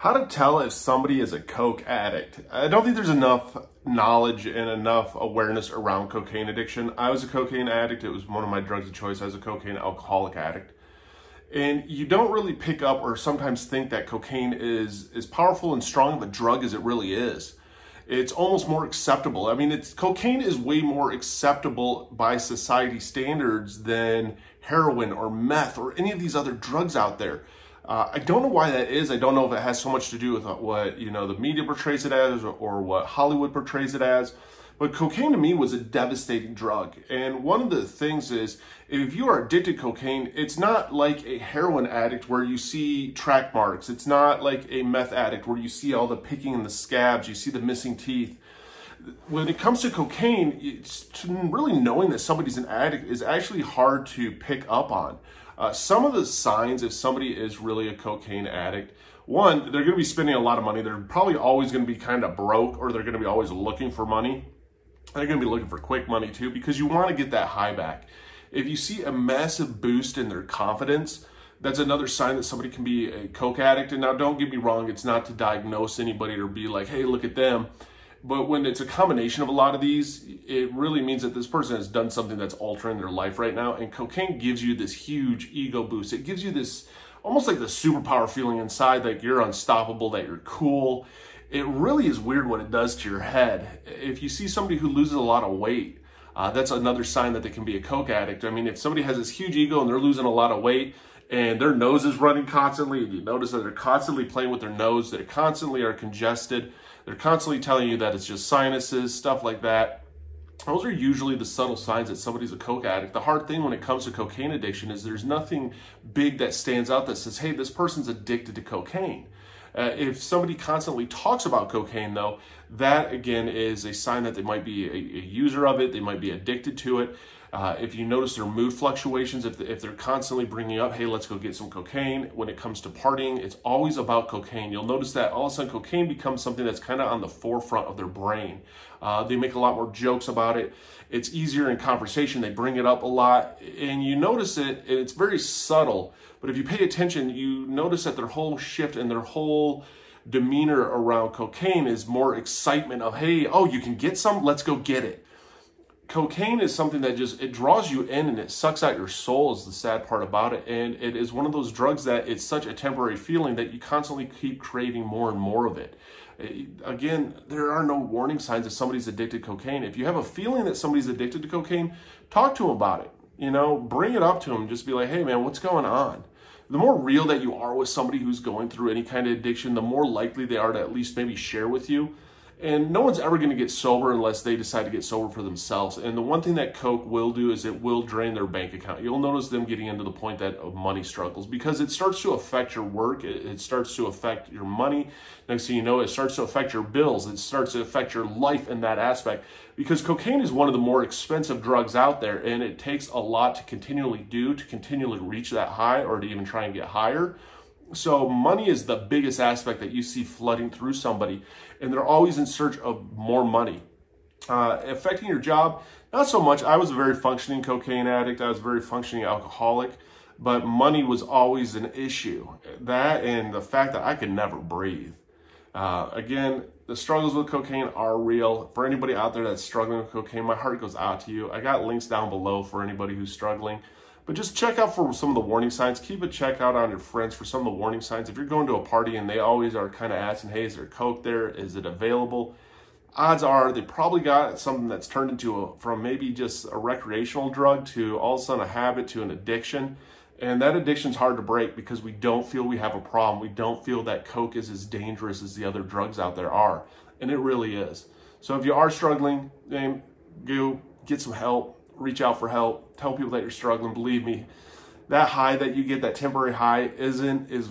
How to tell if somebody is a coke addict. I don't think there's enough knowledge and enough awareness around cocaine addiction. I was a cocaine addict. It was one of my drugs of choice. I was a cocaine alcoholic addict. And you don't really pick up or sometimes think that cocaine is as powerful and strong of a drug as it really is. It's almost more acceptable. I mean, it's cocaine is way more acceptable by society standards than heroin or meth or any of these other drugs out there. Uh, I don't know why that is. I don't know if it has so much to do with what you know the media portrays it as or, or what Hollywood portrays it as. But cocaine to me was a devastating drug. And one of the things is if you are addicted to cocaine, it's not like a heroin addict where you see track marks. It's not like a meth addict where you see all the picking and the scabs, you see the missing teeth. When it comes to cocaine, it's really knowing that somebody's an addict is actually hard to pick up on. Uh, some of the signs if somebody is really a cocaine addict, one, they're going to be spending a lot of money. They're probably always going to be kind of broke or they're going to be always looking for money. They're going to be looking for quick money too because you want to get that high back. If you see a massive boost in their confidence, that's another sign that somebody can be a coke addict. And now don't get me wrong, it's not to diagnose anybody or be like, hey, look at them. But when it's a combination of a lot of these, it really means that this person has done something that's altering their life right now. And cocaine gives you this huge ego boost. It gives you this almost like the superpower feeling inside that you're unstoppable, that you're cool. It really is weird what it does to your head. If you see somebody who loses a lot of weight, uh, that's another sign that they can be a coke addict. I mean, if somebody has this huge ego and they're losing a lot of weight, and their nose is running constantly, and you notice that they're constantly playing with their nose, they constantly are congested, they're constantly telling you that it's just sinuses, stuff like that. Those are usually the subtle signs that somebody's a coke addict. The hard thing when it comes to cocaine addiction is there's nothing big that stands out that says, hey, this person's addicted to cocaine. Uh, if somebody constantly talks about cocaine, though, that again is a sign that they might be a, a user of it, they might be addicted to it. Uh, if you notice their mood fluctuations, if, if they're constantly bringing up, hey, let's go get some cocaine, when it comes to partying, it's always about cocaine. You'll notice that all of a sudden cocaine becomes something that's kind of on the forefront of their brain. Uh, they make a lot more jokes about it. It's easier in conversation. They bring it up a lot, and you notice it, and it's very subtle. But if you pay attention, you notice that their whole shift and their whole demeanor around cocaine is more excitement of, hey, oh, you can get some? Let's go get it cocaine is something that just it draws you in and it sucks out your soul is the sad part about it. And it is one of those drugs that it's such a temporary feeling that you constantly keep craving more and more of it. Eh, again there are no warning signs if somebody's addicted to cocaine. If you have a feeling that somebody's addicted to cocaine talk to them about it. You know bring it up to them just be like hey man what's going on? The more real that you are with somebody who's going through any kind of addiction the more likely they are to at least maybe share with you and no one's ever going to get sober unless they decide to get sober for themselves. And the one thing that Coke will do is it will drain their bank account. You'll notice them getting into the point that of money struggles because it starts to affect your work. It, it starts to affect your money. Next thing you know, it starts to affect your bills. It starts to affect your life in that aspect because cocaine is one of the more expensive drugs out there and it takes a lot to continually do to continually reach that high or to even try and get higher so money is the biggest aspect that you see flooding through somebody, and they're always in search of more money. Uh, affecting your job, not so much. I was a very functioning cocaine addict. I was a very functioning alcoholic, but money was always an issue. That and the fact that I could never breathe. Uh, again, the struggles with cocaine are real. For anybody out there that's struggling with cocaine, my heart goes out to you. I got links down below for anybody who's struggling. But just check out for some of the warning signs. Keep a check out on your friends for some of the warning signs. If you're going to a party and they always are kind of asking, hey, is there Coke there? Is it available? Odds are they probably got something that's turned into a, from maybe just a recreational drug to all of a sudden a habit to an addiction. And that addiction is hard to break because we don't feel we have a problem. We don't feel that Coke is as dangerous as the other drugs out there are. And it really is. So if you are struggling, then go get some help reach out for help, tell people that you're struggling. Believe me, that high that you get, that temporary high, isn't is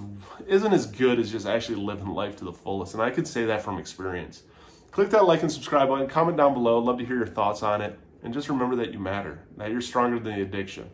isn't as good as just actually living life to the fullest. And I could say that from experience. Click that like and subscribe button. Comment down below. Love to hear your thoughts on it. And just remember that you matter. That you're stronger than the addiction.